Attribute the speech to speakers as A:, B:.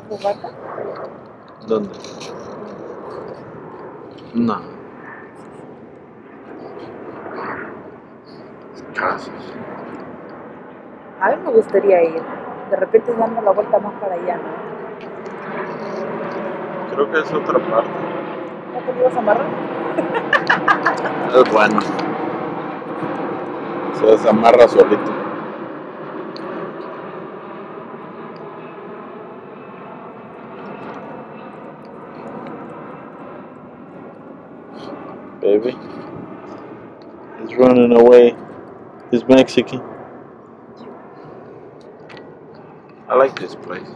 A: fogata?
B: ¿Dónde? No.
A: A mí me gustaría ir. De repente dando la vuelta más para allá, ¿no?
B: Creo que es otra parte.
A: ¿No te ibas a amarrar?
B: Es bueno. Se desamarra solito. Baby. He's running away. He's Mexican. I like this place.